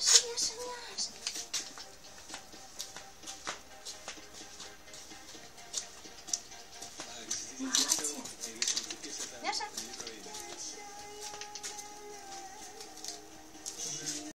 是呀，是呀，